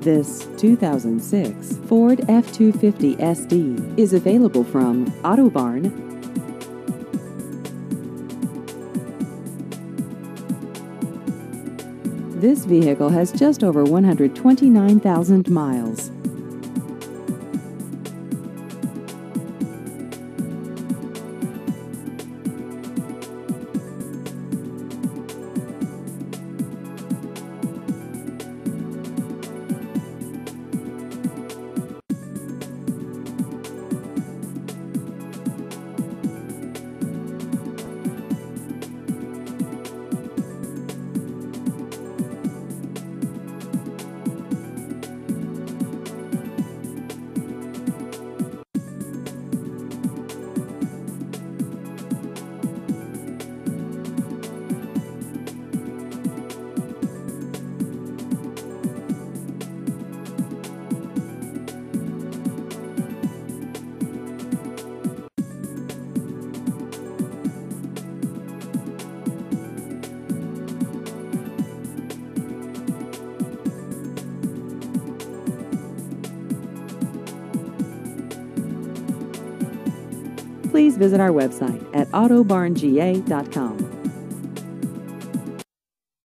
This 2006 Ford F-250 SD is available from Autobarn. This vehicle has just over 129,000 miles. Please visit our website at autobarnga.com.